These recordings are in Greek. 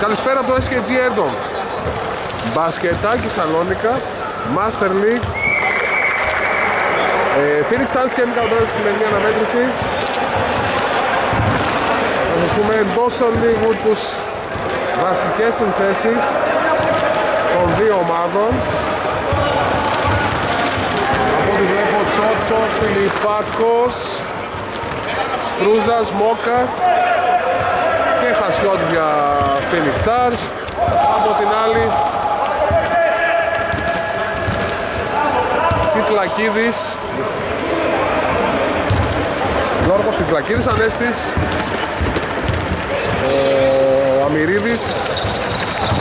Καλησπέρα από το SKG Έντον. Μπασκετάκι Σαλόνικα, Master League. Ε, Phoenix Stars και Chemical Brothers στη σημερινή αναμέτρηση. Θα σας πούμε εντός λίγο τους βασικές συνθέσεις των δύο ομάδων. Από ό,τι βλέπω Τσότσο, Τσιλιπάκος, Στρούζας, Μόκας και Χασιώτης για Phoenix Stars. Από την άλλη Τσιτλακίδης Γιώργος Τσιτλακίδης Ανέστης. Ο Αμυρίδης.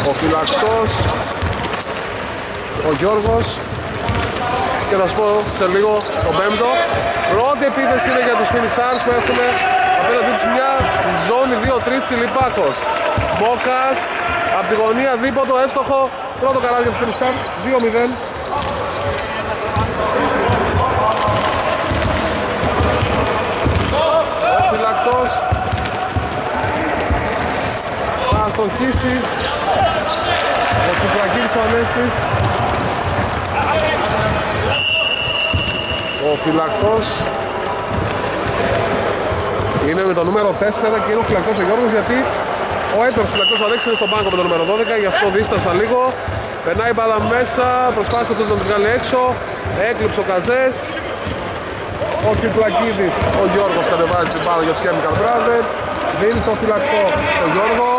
Ο Φυλακτός. Ο Γιώργος. Και θα σου πω σε λίγο το πέμπτο. Πρώτη επίθεση είναι για τους Phoenix Stars που έχουν απέναντί τους μια ζώνη 2-3 Τσιλιπάκος. Μόκας από τη γωνία δίποτο εύστοχο. Πρώτο καλάδι για τους Phoenix Stars 2-0 Ο Φυλακτός. Θα αστοχίσει ο Τσιπρακίδης ο Ανέστης. Ο Φυλακτός είναι με το νούμερο 4 και είναι ο Φυλακτός ο Γιώργος γιατί ο έτερος Φυλακτός ο Αλέξης είναι στον πάγκο με το νούμερο 12 γι' αυτό δίστασα λίγο. Περνάει μπάλα μέσα, προσπάθησε το να την βγάλει έξω. Έκλειψε ο Καζές. Ο Τσιπλακίδης, ο Γιώργος κατεβάζει την μπάλα για τους Chemical Brothers δίνει στον φυλακτό τον Γιώργο.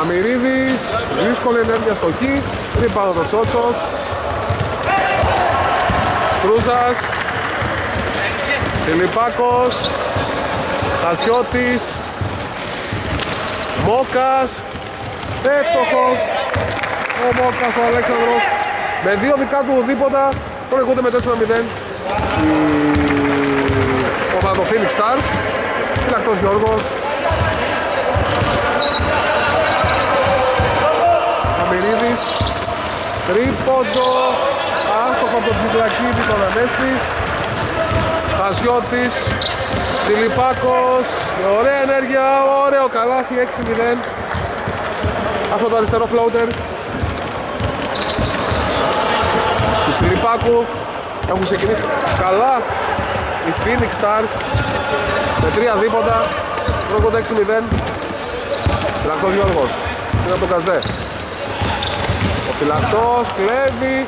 Αμυρίδης, δύσκολη ενέργεια στο χ. Πριν πάνω το Τσότσος. Στρούζας Σιλιπάκος Χασιώτης Μόκας Εύστοχος. Ο Μόκας ο Αλέξανδρος. Με δύο δικά του δίποτα προηγούνται με 4-0 η ομάδα Phoenix Stars Φυλακτός Γιώργος. Αμυρίδης Τρίποντο. Άστοχο από τον Τσικλακίδη τον Ανέστη Χασιώτης Τσιλιπάκος. Ωραία ενέργεια, ωραίο καλάθι 6-0 Αυτό το αριστερό φλόουτερ του Τσιλιπάκου έχουν ξεκινήσει καλά. Οι Phoenix Stars με τρία δίποτα πρόκειται 6-0 Φυλακτός Γιώργος είναι από τον Καζέ. Ο Φυλακτός κλέβει.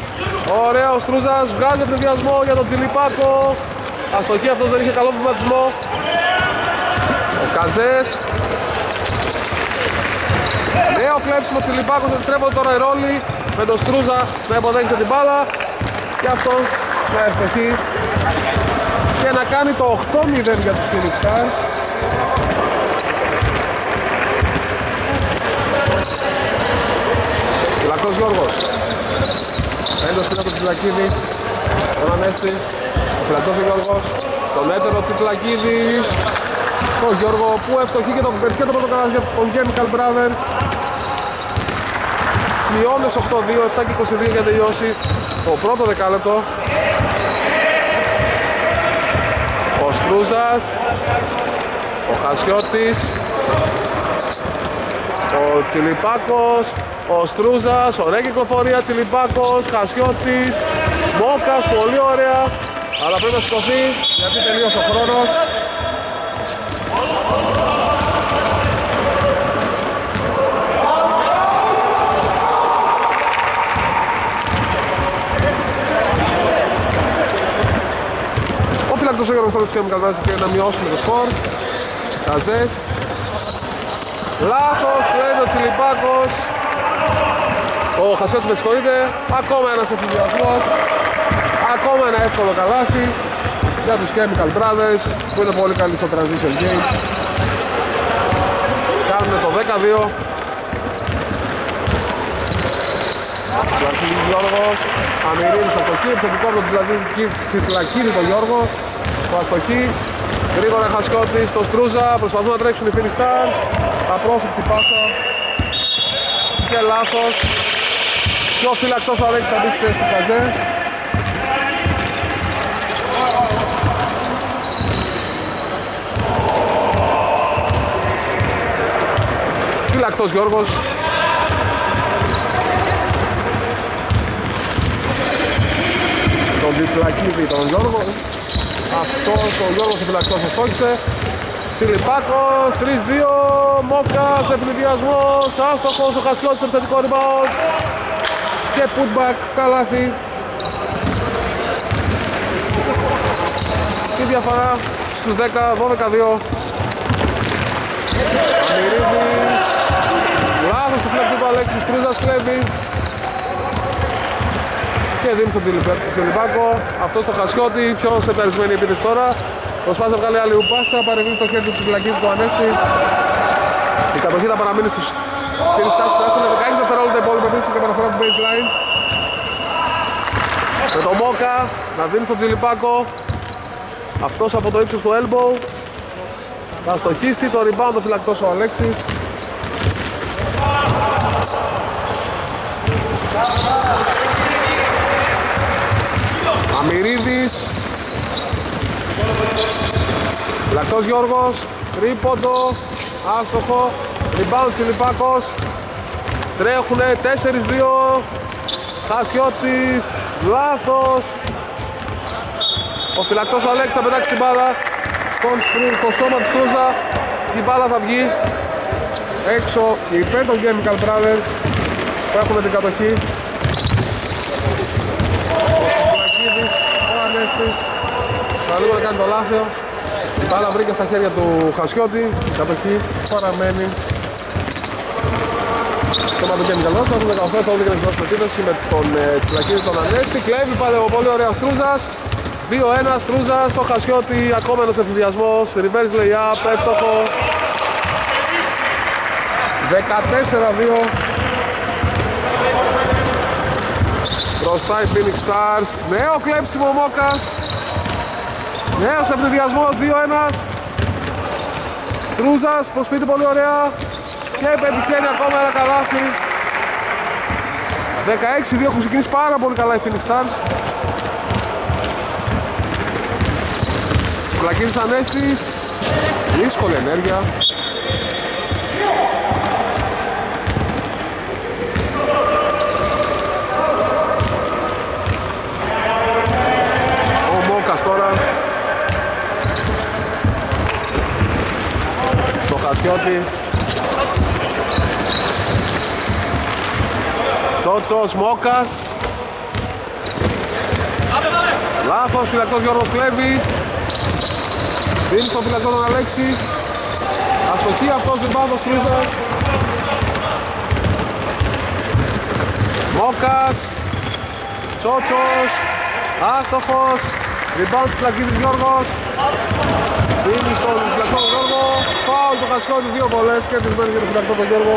Ωραίος Στρούζας βγάζει ευθυνδιασμό για τον Τσιλιπάκο αστοχή αυτός δεν είχε καλό βηματισμό. Ο Καζές. Νέο κλέψιμο Τσιλιπάκος επιστρέφονται τώρα οι ρόλοι με τον Στρούζα να υποδέχεται την μπάλα. Και αυτός να ευστοχεί και να κάνει το 8-0 για τους Phoenix Stars. Φυλακτός Γιώργος. Έντος πίσω από τον Τσιλακίδη τον Ανέστη ο Φυλακτός Γιώργος τον έτερο Τσιλακίδη τον Γιώργο που ευστοχεί και το πετυχαίνει το πρώτο καλάθι για τον Chemical Brothers. Μειώνες 8-2, 7 και 22 για να τελειώσει το πρώτο δεκάλεπτο. Ο Στρούζας ο Χασιώτης ο Τσιλιπάκος ο Στρούζας, ωραία κυκλοφορία Τσιλιπάκος, Χασιώτης Μόκας, πολύ ωραία αλλά πρέπει να σηκωθεί γιατί τελείωσε ο χρόνος. Ο φυλακτός ο Γιώργος Τόλος και Μικαλβάζης και να μειώσουμε το σκορ. Καζές Λάθος, κλέβει ο Τσιλιπάκος. Ο Χασιώτης με συγχωρείτε. Ακόμα ένας εφηδιασμός Ακόμα ένα εύκολο καλάθι για τους Chemical Brothers που είναι πολύ καλοί στο transition game. Κάνουμε το 12 Πλακίδης Γιώργος Αμυρίνης αστοχή, επιθετικό από δηλαδή Τσιτλακίδη τον Γιώργο. Το αστοχή Γρήγορα Χασιώτης στο Στρούζα Προσπαθούν να τρέξουν οι Phoenix Stars Απρόσεκτη πάσα. Και λάθος. Και ο φύλακτος ο Αλέξης θα μπει στη θέση του Καζέ Φυλακτός Γιώργος. Τον διπλακίδι τον Γιώργο. Αυτός ο Γιώργος ο φυλακτός ο στόχισε. Τσιλιπάκος, 3-2, Μόκας, ευνηδιασμός, άστοχος, ο Χασιώτης, επιθετικό rebound και putback, καλάθι. Και διαφορά στους 10, 12-2. Αμυρίδης, λάθος στο φυλακτή του Αλέξης, Τρούζας κλέβει. Και δίνει στον Τσιλιπάκο, αυτός στο Χασιώτη, πιο σεταρισμένη επίθεση τώρα. Προσπάθησε να βγάλει άλλη ουπάσα, παρεμβαίνει το χέρι του ψηφιλακίου του Ανέστη. Η κατοχή θα παραμείνει στους Phoenix Stars που έχουν 16 δευτερόλεπτα υπόλοιπα επίσης και παραφορά του baseline. Με το Μόκα να δίνει στον Τζιλιπάκο. Αυτός από το ύψος του elbow. Θα στοχίσει το rebound ο φυλακτός ο Αλέξης. Αμυρίδης. Λακτός Γιώργος, τρίποντο, άστοχο, rebound Τσιλιπάκος, τρέχουνε 4-2, Χασιώτης, λάθος, ο φυλακτός ο Αλέξης θα πετάξει την μπάλα. Στον, στο σώμα του Στρούζα και η μπάλα θα βγει έξω υπέρ των Chemical Brothers που έχουν την κατοχή. Ο Τσιπρακίδης, ο Ανέστης θα λίγο να κάνει το λάθος. Η μπάλα βρήκε στα χέρια του Χασιώτη, η κατοχή παραμένει. Στο μάτι και Μικαλός, θα έχουμε 18 θα και την επίθεση με τον ε, Τσιλακίδη τον Ανέστη, κλέβει πάλι ο πολύ ωραία Στρούζας. 2-1 Στρούζας στο Χασιώτη, ακόμα ένας ευθυδιασμός, reverse layup, εύστοχο 14-2 Μπροστά η Phoenix Stars, νέο κλέψιμο Μόκας. Νέος ευνηδιασμός, 2-1 Στρούζας, προσπίτι πολύ ωραία. Και πετυχαίνει ακόμα ένα καλάθι. 16-2 έχουν ξεκινήσει πάρα πολύ καλά οι Phoenix Stars. Σιπλακίνης Ανέστης. Δύσκολη ενέργεια Ο Μόκας τώρα. Στο Χασιώτη. Τσότσος, Μόκας. Λάθος, φυλακτός Γιώργος κλέβει Δίνει στον φυλακτό τον Αλέξη. Αστοχή αυτός δεν πάει Φρύζας Μόκας. Τσότσος. Άστοχος Rebound της Πλακίδης Γιώργος. Δίνει στον φυλακτό τον Γιώργο. Φάουλ του Χασιώτη, δύο βολές. Κερδισμένοι για τον φυλακτό τον Γιώργο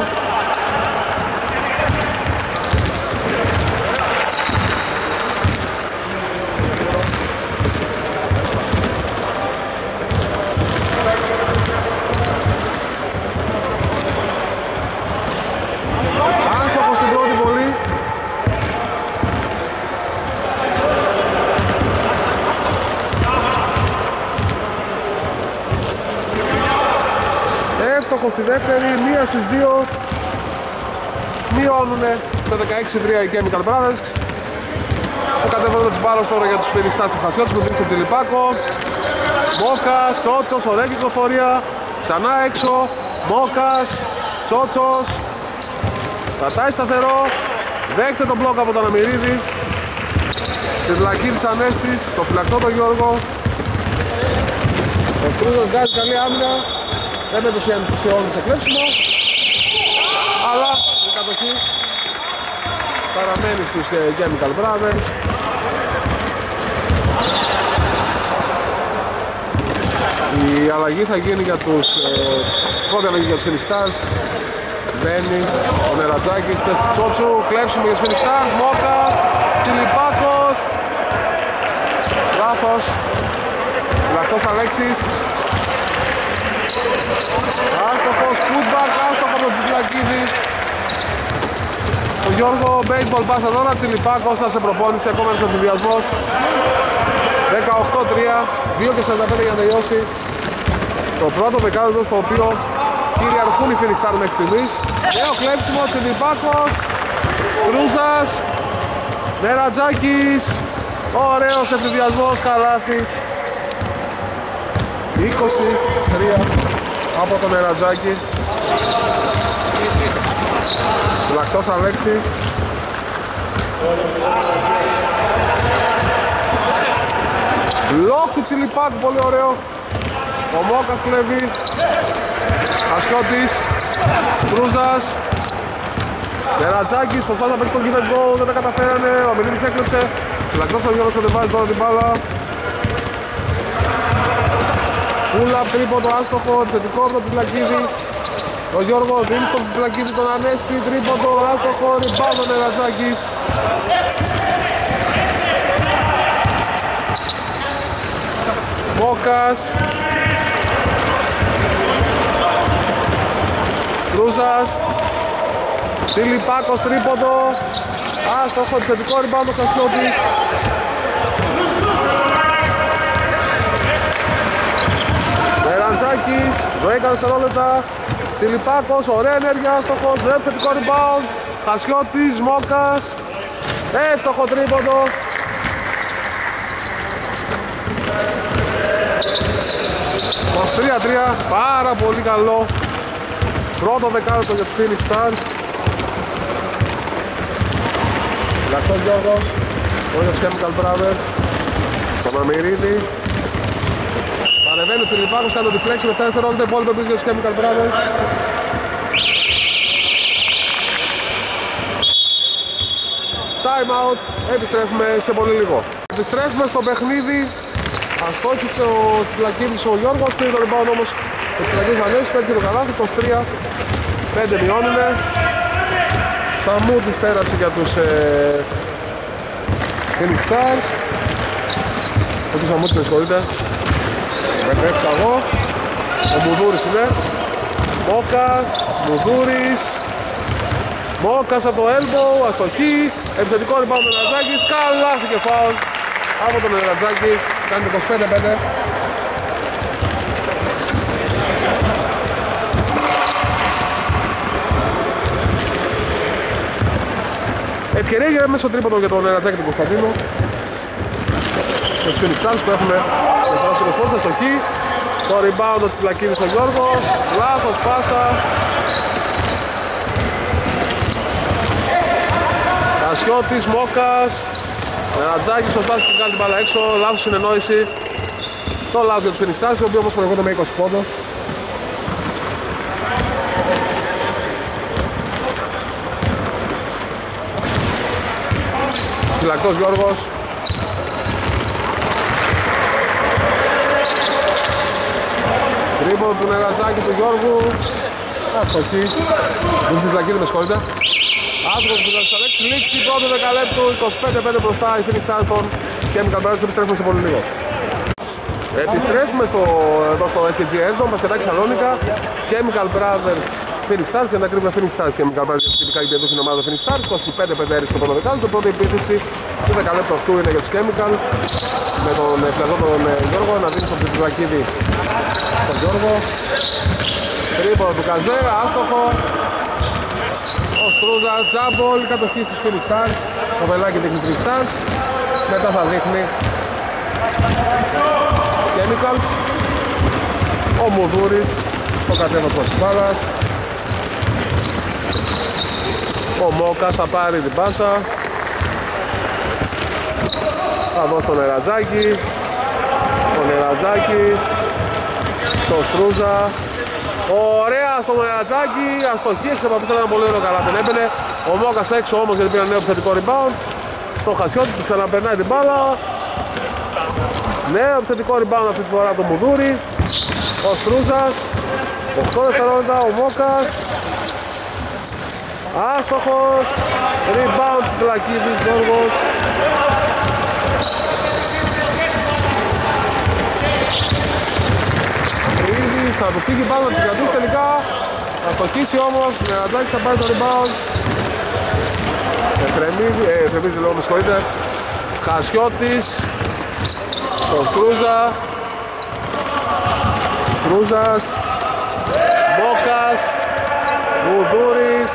Εύστοχος στη δεύτερη, μία στις δύο. Μειώνουνε σε 16-3 οι Chemical Brothers. Το κατεβαίνουν τις μπάλες τώρα για τους Phoenix Stars του Χασιώτης που δίνει στον Τζιλιπάκο. Μόκα, Τσότσος, ωραία κυκλοφορία. Ξανά έξω, Μόκας, Τσότσος. Κρατάει σταθερό. Δέχεται τον μπλοκ από τον Αμυρίδη. Στην της Ανέστης Στο φυλακτό τον Γιώργο. Ο Στρούζος βγάζει καλή άμυνα Δεν μετουσιάζει σε κλέψιμο Αλλά η κατοχή Παραμένει στους ε, Chemical Brothers. Η αλλαγή θα γίνει για τους ε, πρώτη αλλαγή για τους Phoenix Stars. Μπαίνει ο Νερατζάκης, Τσότσου, κλέψιμο για τους Phoenix Stars, Μόκας, Τσιλιπάκος Λάθος. Λαχτός Αλέξης Άστοχος, Κούτμπαρ, άστοχος από τον Τσιφλακίδη Ο Γιώργο, baseball πάσα τώρα, Τσιλιπάκος, θα σε προπόνηση, ακόμα ένας ενθουσιασμός. 18-3, 2 και 45 για να τελειώσει το πρώτο δεκάλεπτο στο οποίο κυριαρχούν οι Phoenix Stars μέχρι στιγμής. Νέο κλέψιμο, Τσιμπιπάκος, Στρούζας, Νερατζάκης, ωραίος ευθυδιασμός, καλάθι. 23 από τον Νερατζάκη. Λακτός Αλέξης. Λόκ του Τσιλιπάκου, πολύ ωραίο. Ο Μόκας κλέβει. Ασκιώτης. Στρούζας. Νερατζάκης, προσπάθησε να παίξει τον give and go, δεν τα καταφέρανε. Ο Αμιλίδης έκλεψε. Φυλακτός ο Γιώργος κατεβάζει τώρα την μπάλα. Πούλα, τρίποντο, άστοχο, επιθετικό από τον Τσιλακίδη. Ο Γιώργος δίνει στον Τσιλακίδη τον Ανέστη, τρίποντο, άστοχο, ριμπάδο Νερατζάκης. Μόκας Στρούζας Σιλιπάκος τρίποντο Άστοχο επιθετικό ριμπάουντ ο Χασιώτης Μεραντζάκης 12 δευτερόλεπτα Σιλιπάκος ωραία ενέργεια άστοχος με επιθετικό rebound Χασιώτης Μόκας. Εύστοχο τρίποντο. 23-3, πάρα πολύ καλό. Πρώτο δεκάλεπτο για τους Phoenix Stars. Λακτός Γιώργος, ο Ιωσ Chemical Brothers. Στον Αμυρίδη Παρεβαίνει ο Τσιλιπάκος, κάνει το deflection, 7 δευτερόλεπτα, υπόλοιπο επίσης για τους Chemical Brothers Time out, επιστρέφουμε σε πολύ λίγο Επιστρέφουμε στο παιχνίδι Αστόχησε ο Τσιλακίδης ο Γιώργος, πήρε το rebound όμως ο Τσιλακίδης Βανέσης, πέτυχε το καλάθι, 23, 5 μειώνουνε. Σαμούτης πέρασε για τους ε, Phoenix Stars. Όχι Σαμούτης με συγχωρείτε. Με τρέχω εγώ. Ο Μουδούρης είναι. Μόκας, Μουδούρης. Μόκας από το elbow, αστοχή. Επιθετικό rebound ο Νερατζάκης, καλάθι και φάουλ από τον Νερατζάκη. Κάνει 25-5. Ευκαιρία για μέσο τρίποντο για τον Ρατζάκη του Κωνσταντίνου και τους Phoenix Stars που έχουν διαφορά σε 20 στο χ. Το rebound της Πλακίνης ο Γιώργος. Λάθος πάσα. Κασιώτης, Μόκας. Ρατζάκης προσπάθησε να κάνει την μπάλα έξω. Λάθος συνεννόηση. Το λάθος για τους Phoenix Stars ο οποίος όμως προηγούνται με 20 πόντος Φυλακτός Γιώργος Τρίπο του Νερατζάκη του Γιώργου. Αστοχή Δεν τους φυλακίδη με συγχωρείτε. Άσχος του Νερατζάκη Λήξη πρώτο δεκαλέπτου 25-5 μπροστά η Phoenix Suns των Chemical Brothers Επιστρέφουμε σε πολύ λίγο. Επιστρέφουμε στο, εδώ στο SKG Airdom, Πασκετάκι Σαλόνικα Chemical Brothers Phoenix Stars, για να κρύβουμε Phoenix Stars και Chemical Brothers τυπικά η στην ομάδα Phoenix Stars. 25-5 έριξε το πρώτο δεκάλεπτο, πρώτη επίθεση του δεκαλέπτου αυτού είναι για τους Chemical με τον φιλαδό τον ε, Γιώργο να δίνεις στον Ψητουλακίδη τον Γιώργο. Τρίπο του Καζέ, άστοχο. Ο Στρούζα, τζάμπολ, κατοχή στους Phoenix Stars. Το βελάκι δείχνει Phoenix Stars. Μετά θα δείχνει Chemicals ο Μουδούρης ο κατέβασμα της μπάλας. Ο Μόκας θα πάρει την πάσα. Θα δώσει τον Νερατζάκη ο Νερατζάκης στο Στρούζα. Ωραία στο Νερατζάκη αστοχή εξεπαφής ήταν ένα πολύ ωραίο καλά δεν έμπαινε ο Μόκας έξω όμως γιατί πήρε νέο επιθετικό rebound. Στο Χασιώτης που ξαναπερνάει την μπάλα. Νέο επιθετικό rebound αυτή τη φορά το Μουδούρη ο Στρούζας. 8 δευτερόλεπτα ο Μόκας Άστοχος. Rebound Στυλακίδης Γιώργος Ρίβης θα του φύγει πάνω να τις κρατήσει τελικά Θα στοχίσει όμως Νερατζάκης θα πάρει το rebound Εφρεμίδη, ε, Εφρεμίδη λέω με συγχωρείτε Χασιώτης Στο Στρούζα Στρούζας Μπόκας Βουδούρης.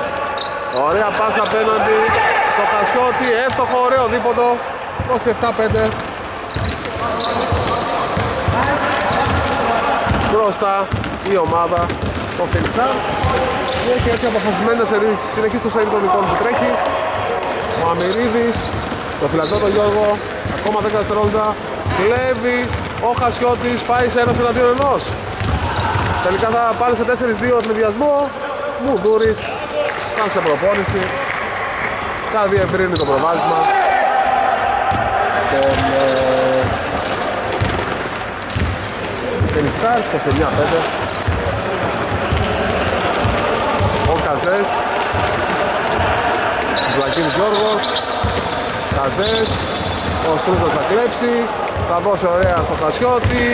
Ωραία πάσα απέναντι στο Χασιώτη. Εύστοχο, ωραίο δίποτο. 27-5. Μπροστά η ομάδα το Φιλιππά και έχει έρθει αποφασισμένη να συνεχίσει το σερί των εικόνων που τρέχει. Ο Αμυρίδης, το φυλακτό τον Γιώργο, ακόμα 10 δευτερόλεπτα. Κλέβει ο Χασιώτης, πάει σε ένας εναντίον ενός. Τελικά θα πάνε σε 4-2 ευνηδιασμό. Μουδούρης, σαν σε προπόνηση. Θα διευρύνει το προβάδισμα. Τον ε, Phoenix Stars, 29-5. Καζές. Βλακίνης Γιώργος. Καζές. Ο Στρούζας θα κλέψει. Θα δώσει ωραία στο Χασιώτη.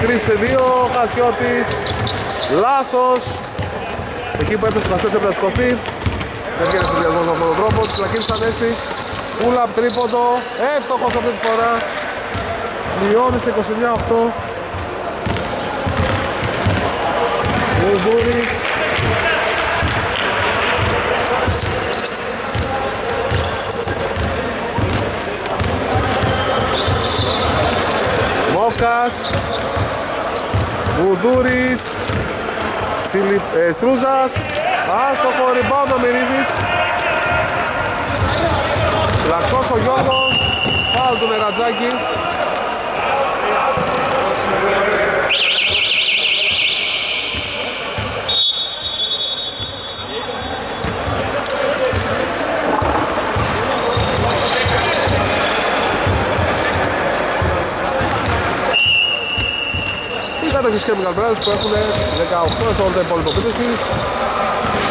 3 σε 2 Χασιώτης. Λάθος. Εκεί που έφτασε ο Χασιώτης έπρεπε να σκοθεί Δεν βγαίνει στο διασμό με αυτόν τον τρόπο Βλακίνης Ανέστης. Πούλαπ τρίποντο. Εύστοχος αυτή τη φορά. Μειώνεις σε 29-8 Βουδούρης Μόκας. Βουδούρης Τσιλι... ε, Στρούζας. Άστοχο rebound ο Μυρίδης. Λακτός ο Γιώργος. Φάουλ του Νερατζάκη τους Chemical Brothers που έχουν 18 στο όλο το υπόλοιπο πίτεσης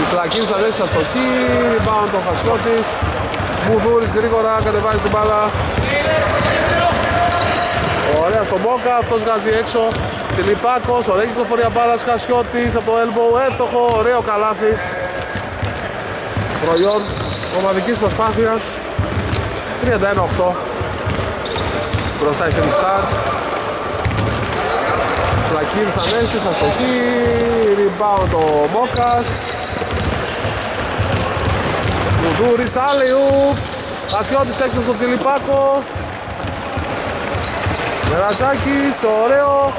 Η Πλακίνης θα δέσει αστοχή, rebound τον Χασιώτης Μουδούρης γρήγορα κατεβάζει την μπάλα. Ωραία στον Μπόκα, αυτός βγάζει έξω. Τσιλιπάκος, ωραία κυκλοφορία μπάλας Χασιώτης από το elbow, εύστοχο, ωραίο καλάθι. Προϊόν ομαδικής προσπάθειας. 31-8 Μπροστά η Phoenix Stars Φλακίνης Ανέστης, αστοχή, rebound ο Μόκας. Κουδούρης, Άλεου, Ασιώτης έξω στο Τσιλιπάκο Μερατσάκης, ωραίο.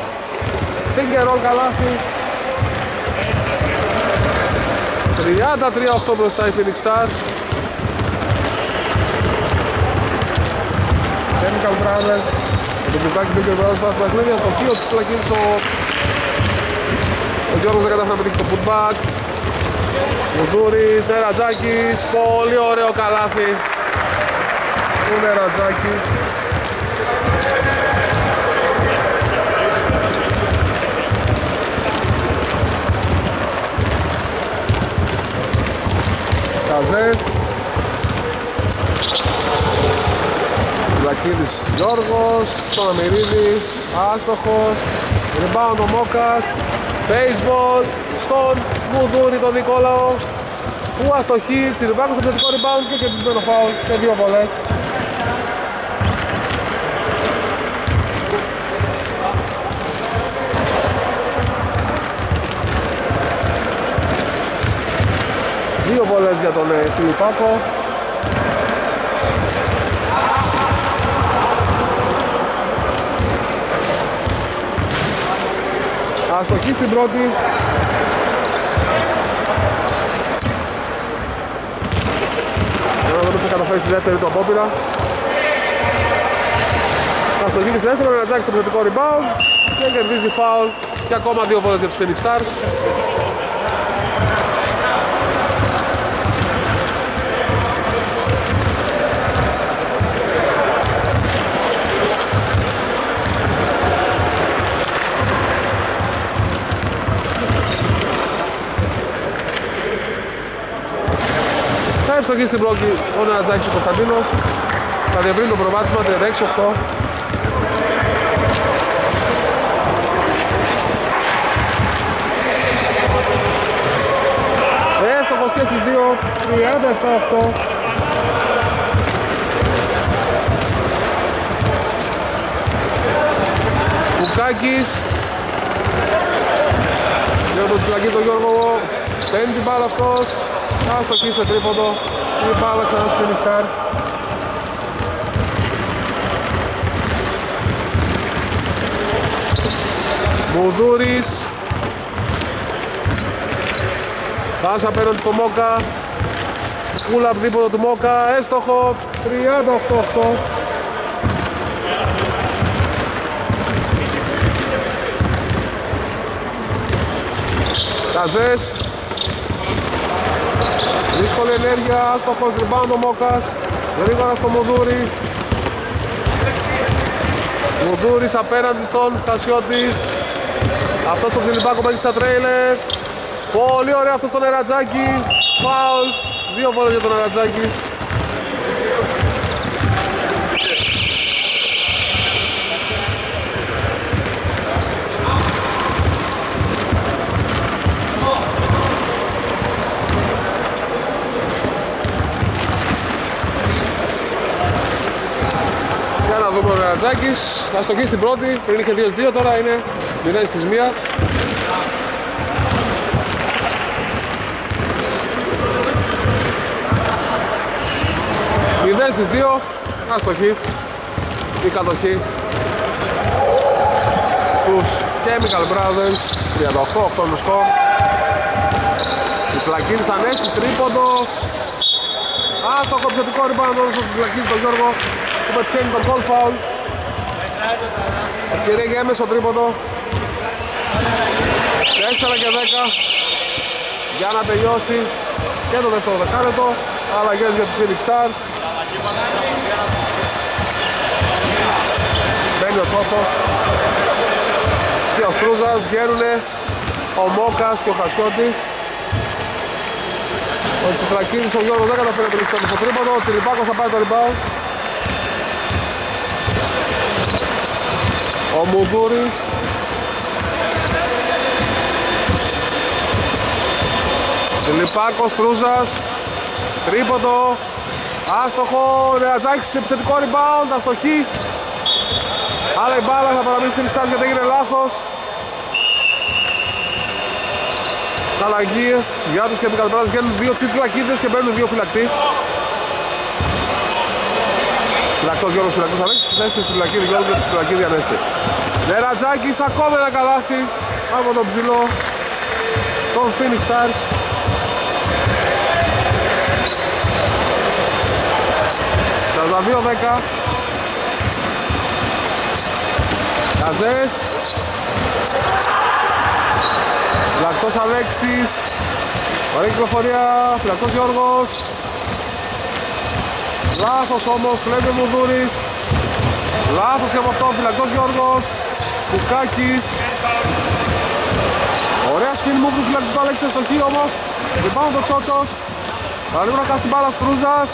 Finger roll καλάθι 33-8 μπροστά η Phoenix Stars. Chemical Brothers το Μπουκάκι μπήκε ο Βράδος στα παιχνίδια, στο θείο της πλακίνης ο... Ο Γιώργος δεν κατάφερε να πετύχει το putback. Μουζούρης, Νερατζάκης, πολύ ωραίο καλάθι. Του Νερατζάκη. Καζές Βλακίδης Γιώργος, στον Αμυρίδη, άστοχος, rebound ο Μόκας, baseball, στον Μουδούρη τον Νικόλαο, που αστοχεί, Τσιριμπάκος στο θετικό rebound και κερδισμένο φάουλ και δύο βολές. Δύο βολές για τον ε, Αστοχή στην πρώτη. Για να δούμε θα καταφέρει στη δεύτερη του απόπειρα. Αστοχή και στη δεύτερη, ο Ρατζάκης στο επιθετικό rebound και κερδίζει φάουλ και ακόμα δύο βόλες για τους Phoenix Stars. Ευστοχή στην πρώτη ο Νερατζάκης ο Κωνσταντίνος. Θα διευρύνει το προβάδισμα 36-8. Έστοχος και στις δύο, 37-8. Κουκάκης Για τον Κουλακή τον Γιώργο Παίρνει την μπάλα αυτός. Άστοχη σε τρίποντο. Η μπάλα ξανά στους Phoenix Stars. Μουδούρης Πάσα απέναντι στο Μόκα. Κούλα από δίποτο του Μόκα. Έστοχο. 38-8 Καζές Δύσκολη ενέργεια, άστοχος, rebound ο Μόκας Γρήγορα στο Μουδούρι. Μουδούρης απέναντι στον Χασιώτη. Αυτός στο Τζιλιμπάκο παίρνει σαν τρέιλερ. Πολύ ωραίο αυτό στο Νερατζάκι Φάουλ. Δύο βόλες για τον Νερατζάκι Για να δούμε ο Νερατζάκης Θα στοχίσει την πρώτη. Πριν είχε 2-2 τώρα είναι 0 στις 1 0 στις 2 αστοχή η κατοχή. Τους Chemical Brothers. 38-8 το σκορ. Οι Φλακίνης ανέστης τρίποντο. Άστοχο επιθετικό rebound στον Φλακίνη τον Γιώργο. που πετυχαίνει τον goal foul. Ευκαιρία για έμεσο τρίποντο. 4 και 10 για να τελειώσει και το δεύτερο δεκάλεπτο. Αλλαγές για τους Phoenix Stars. Μπαίνει ο Τσότσος και ο Στρούζας βγαίνουνε. Ο Μόκας και ο Χασιώτης ο Τσιτρακίδης, ο Γιώργος δεν καταφέρει να το στο τρίποδο ο Τσιλιπάκος θα πάρει το rebound ο Μουδούρης Τσιλιπάκος, Στρούζας τρίποδο Άστοχο, Ρεατζάκης σε επιθετικό rebound, αστοχή. Αλλά η μπάλα θα παραμείνει στην εξάρτηση γιατί έγινε λάθος. Αλλαγίες για τους και επικαλπράτες βγαίνουν δύο τσίτλακίδες και μπαίνουν δύο φυλακτοί. Φυλακτός Γιώργος Φυλακτός Αλέξης, θέση του φυλακίδη Γιώργος και του φυλακίδη Ανέστη. Ρεατζάκης ακόμα ένα καλάθι από τον ψηλό. Των Phoenix Stars. 42-10 Καζές. Φυλακτός Αλέξης. Ωραία κυκλοφορία Φυλακτός Γιώργος Λάθος όμως κλέβει ο Μουδούρης. Λάθος και από αυτό Φυλακτός Γιώργος. Κουκάκης. Ωραία σπιν μου του φυλακτικού Αλέξη στο χείο όμως. Λυπάμαι το Τσότσος. Παραλίγο να κάνει την μπάλας Στρούζας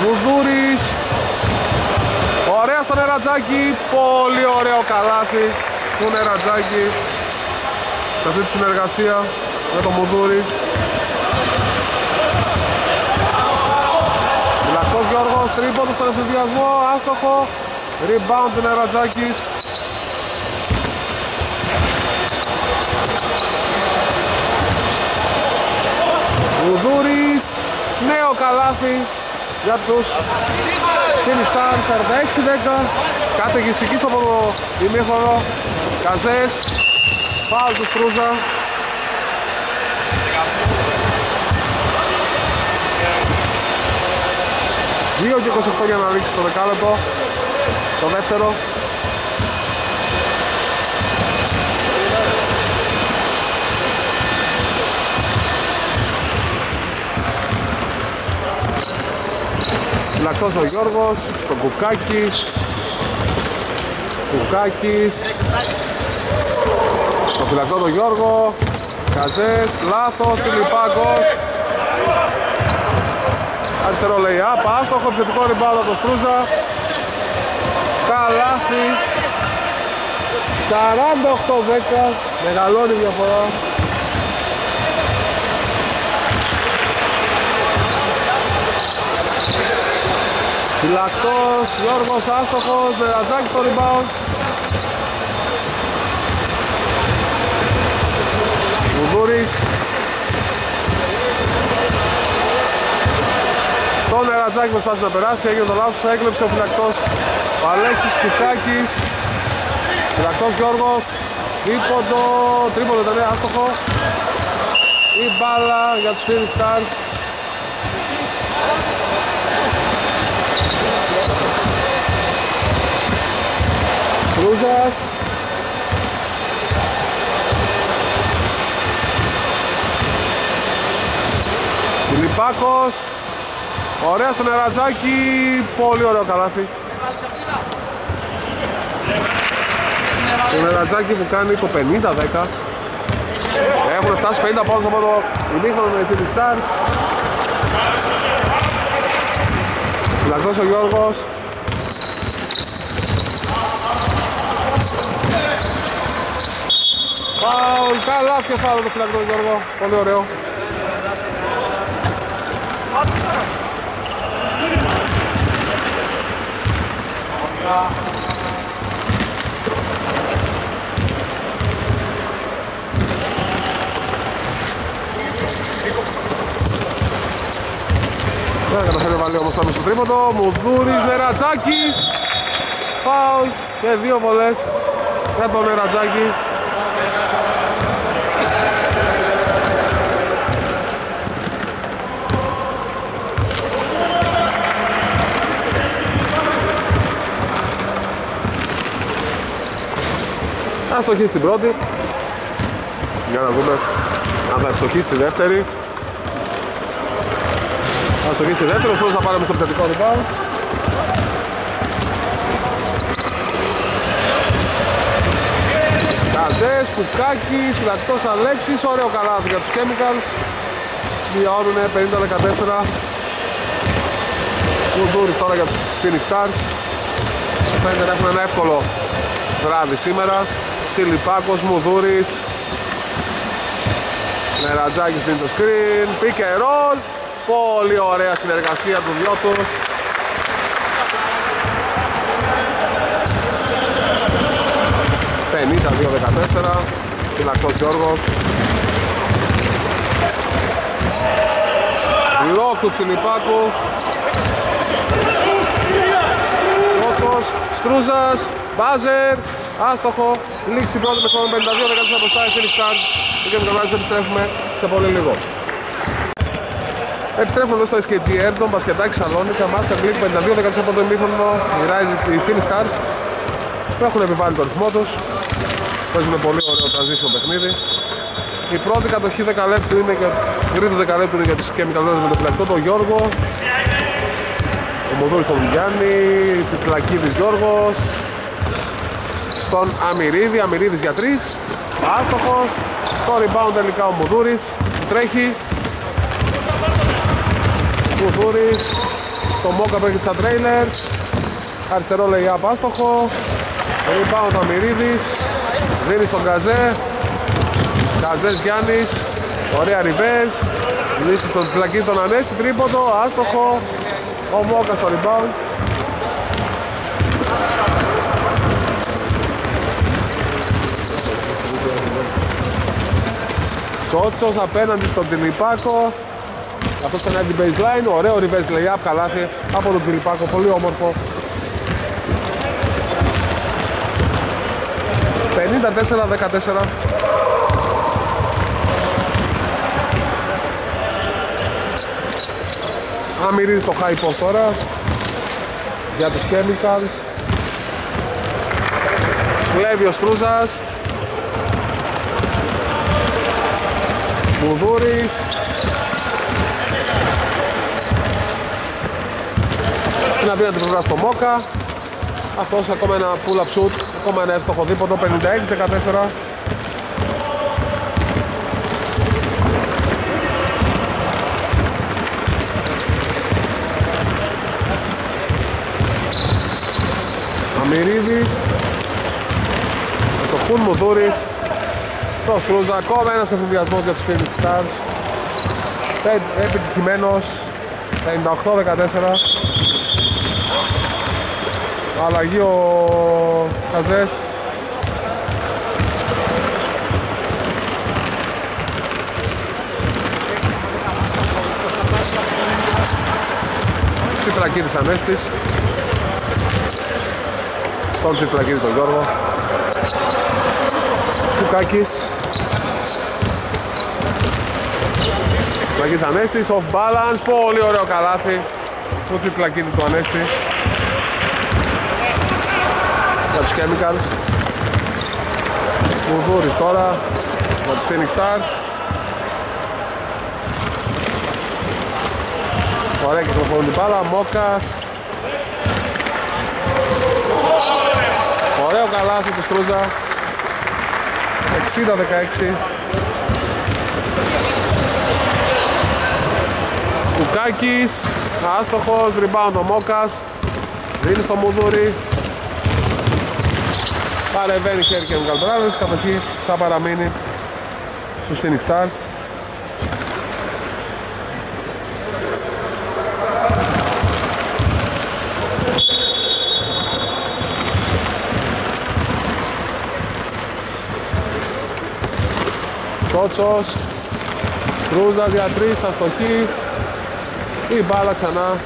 Βουδούρης Ωραία στο νερατζάκι Πολύ ωραίο καλάθι του νερατζάκι σε αυτή τη συνεργασία με τον Μουδούρη Λακτός Γιώργος τρίποντο στον εφηδιασμό άστοχο. Rebound του νερατζάκης. Βουδούρης νέο καλάθι για τους Phoenix Stars 46-10 καταιγιστική στο ημίχρονο. Καζές φάουλ του Στρούζα Δύο και 28 για να ρίξει το δεκάλεπτο. Το δεύτερο. Φυλακτός ο Γιώργος, στον Κουκάκη Κουκάκης Στο φυλακτό τον Γιώργο. Καζές, λάθος, Τσιλιπάκος Αριστερό λέει άπα, άστοχο, επιθετικό ριμπάδο από το Στρούζα Καλάθι 48-10 Μεγαλώνει η διαφορά. Φυλακτός, Γιώργος άστοχος, Ρατζάκης στο rebound. Βουδούρης Στον Ερατζάκη προσπάθησε να περάσει, έγινε το λάθος, έκλεψε ο φυλακτός ο Αλέξης Κουκάκης Φυλακτός Γιώργος Τρίποντο, τρίποντο ήταν άστοχο. Η μπάλα για τους Phoenix Stars. Κρούζας. Φιλιππάκος Ωραία στο νερατζάκι Πολύ ωραίο καλάθι. Το νερατζάκι που κάνει το 50-10 Έχουν φτάσει 50 πόντους από το ημίχρονο με Phoenix Stars. Φυλακτός ο Γιώργος. Φάουλ, καλά και φάουλ το φυλακτό Γιώργο, πολύ ωραίο Δεν καταφέρει να βάλει όμως το μισό τρίποντο. Μουδούρης, Νερατζάκης. Φάουλ και δύο βολές για τον Νερατζάκη. Αστοχή στην πρώτη. Για να δούμε αν θα ευστοχεί στη δεύτερη. Αστοχή στη δεύτερη, ωστόσο θα πάρουμε στο επιθετικό rebound. Καζές, Κουκάκης, Φυλακτός Αλέξης, ωραίο καλάθι για τους Chemicals. Μειώνουνε 50-14. Κουδούρης τώρα για τους Phoenix Stars. Φαίνεται να έχουν ένα εύκολο βράδυ σήμερα. Τσιλιπάκος, Μουδούρης. Νερατζάκης δίνει το screen. Pick and roll. Πολύ ωραία συνεργασία του δυο τους. Πενήντα, δύο, δεκατέσσερα. Φυλακτός Γιώργος. Λόκ του Τσιλιπάκου. Τσότσος, Στρούζας, Μπάζερ, άστοχο, λήξη πρώτη με χρόνο 52, δεκάτες μπροστά η Phoenix Stars και με τον επιστρέφουμε σε πολύ λίγο. Επιστρέφουμε εδώ στο SKG Ayrton, Μπασκετάκι Σαλόνικα, Master League 52, δεκάτες από το ημίχρονο, η Rise, οι Phoenix Stars που έχουν επιβάλει το ρυθμό τους, παίζουν πολύ ωραίο transition παιχνίδι. Η πρώτη κατοχή δεκαλέπτου είναι και τρίτο δεκαλέπτου είναι για τους Chemical με το φυλακτό, τον Γιώργο. Ο Μοδούρης τον Γιάννη, Τσιτλακίδης Γιώργος, στον Αμυρίδη, Αμυρίδης για τρεις. Άστοχος, το rebound τελικά ο Μουδούρης τρέχει. Μουδούρης στο Μόκα παίρνει σαν τρέιλερ. Αριστερό λέει απ' άστοχο. Rebound Αμυρίδης. Δίνει στον Καζέ. Καζές Γιάννης. Ωραία ριβές λύσει στον Τσιλακίδη τον Ανέστη. Τρίποντο άστοχο. Ο Μόκα στο rebound Τσότσος απέναντι στον Τζιλιπάκο αυτός περνάει την baseline, ωραίο reverse layup, καλάθι από τον Τζιλιπάκο, πολύ όμορφο. 54-14 Αμυρίζει στο high post τώρα. Για τους chemicals. Κλέβει ο Στρούζας Μπουδούρης Στην αδύνατη πλευράς στο Μόκα. Αυτός ακόμα ένα pull-up shoot Ακόμα ένα εύστοχο δίποτο 56-14 Αμυρίδης. Στο Χουν Μουδούρης στο Στρούζα. Ακόμα ένας εφημβιασμός για τους Phoenix Stars. Επιτυχημένος. 58-14. Αλλαγή ο Καζές. Τσιτρακίδης Ανέστης. Στον Τσιτρακίδη τον Γιώργο. Κουκάκης. Τσιπλακίδης Ανέστης Off balance Πολύ ωραίο καλάθι. Το Τσιπλακίδη του Ανέστη. Για τους Chemicals. Μουδούρης τώρα. Για τους Phoenix Stars. Ωραία κυκλοφορούν την μπάλα, Μόκας. Ωραίο καλάθι του Στρούζα. 60-16 Κουκάκης, άστοχος, rebound ο Μόκας Δίνει στο Μουδούρι Παρεβαίνει χέρι και Brothers, κατοχή θα παραμείνει στους Phoenix Stars. Κότσος Στρούζα για τρεις, αστοχή Η μπάλα ξανά.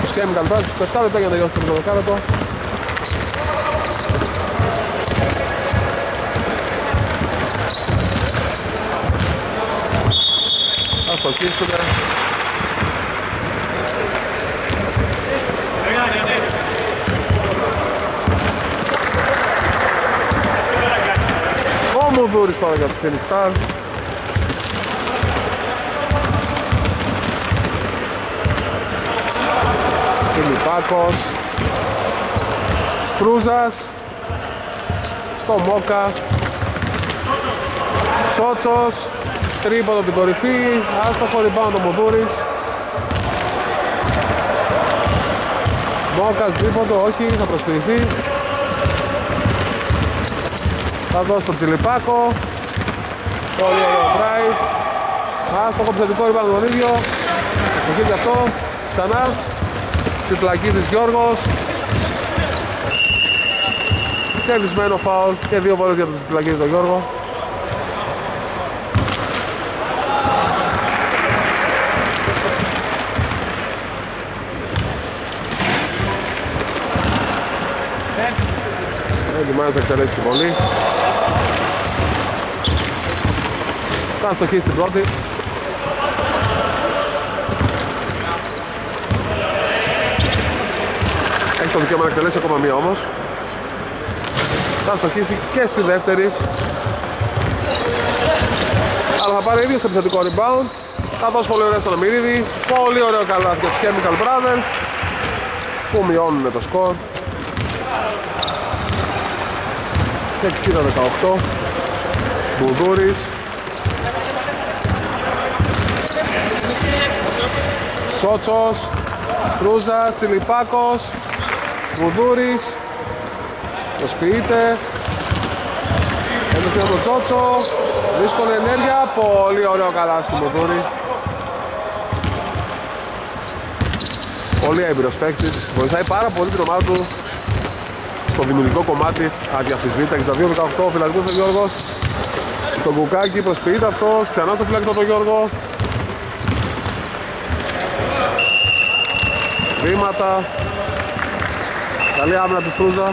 Τους Chemical Brush 7 λεπτά για να τελειώσει το τρίτο δεκάλεπτο Αστοχίσουμε Ο Μουδούρης τώρα για τους Phoenix Star Τσιλιπάκος Στρούζας στο Μόκα Τσότσος τρίποδο την κορυφή άστοχο ριμπάνω το Μοδούρης. Μόκας τρίποδο όχι θα προσποιηθεί. Θα δώσει τον Τσιλιπάκο. Πολύ ωραίο drive. Άστοχο επιθετικό ριμπάνω τον ίδιο. Αστοχή αυτό ξανά Τσιπλακίδης Γιώργος. Κερδισμένο φάουλ και δύο βόλες για τον Τσιπλακίδη τον Γιώργο. Ετοιμάζεται να εκτελέσει την βολή. Θα στοχίσει την πρώτη το δικαίωμα να εκτελέσει ακόμα μία όμως. Θα στοχίσει και στη δεύτερη. Αλλά θα πάρει ίδιο στο επιθετικό rebound. Θα δώσει πολύ ωραία στον Αμυρίδη. Πολύ ωραίο καλάθι για τους Chemical Brothers που μειώνουν το σκορ. Σε 60-18. Μπουδούρης. Τσότσος. Φρούζα, Τσιλιπάκος Βουδούρης. Προσποιείται. Έδωσε το Τσότσο. Δύσκολη ενέργεια. Πολύ ωραίο καλάθι του Βουδούρη. Πολύ έμπειρος παίκτης. Βοηθάει πάρα πολύ την ομάδα του. Στο δημιουργικό κομμάτι Αδιαφυσβήτα 62-18 Φυλακτικός ο Γιώργος. Στον Κουκάκι προσποιείται αυτός. Ξανά στο φυλακτικό τον Γιώργο. Βήματα Καλή άμυνα του Στρούζα.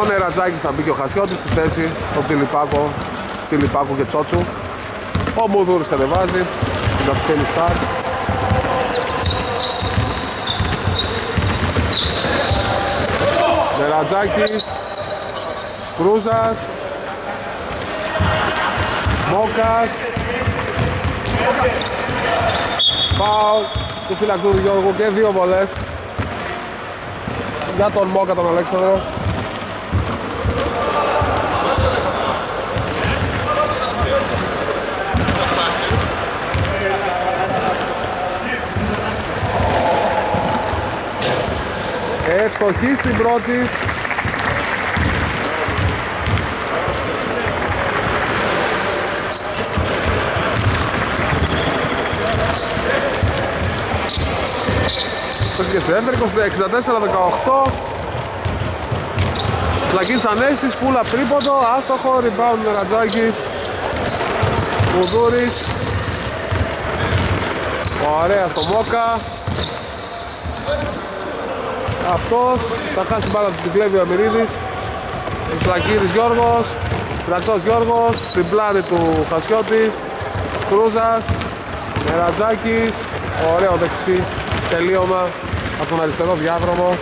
Ο Νερατζάκης θα μπει και ο Χασιώτης στη θέση, τον Τσιλιπάκο, Τσιλιπάκο και Τσότσου. Ο Μουδούρης κατεβάζει, για τους Φέλι Στάρ. Νερατζάκης, Στρούζας, Μόκας. Φάουλ του φυλακτού του Γιώργου και δύο βολές. Για τον Μόκα τον Αλέξανδρο. Ευστοχή στην πρώτη και στη δεύτερη, 64-18 Φλακής Ανέστης, πουλα τρίποντο, άστοχο, rebound Ρατζάκης. Κουδούρης. Ωραία στο Μόκα. Αυτός θα χάσει την μπάλα του την κλέβει ο Αμυρίδης. Φλακίδης Γιώργος Τρακτός Γιώργος στην πλάνη του Χασιώτη. Στρούζας Μερατζάκης Ωραίο δεξί τελείωμα από τον αριστερό διάδρομο.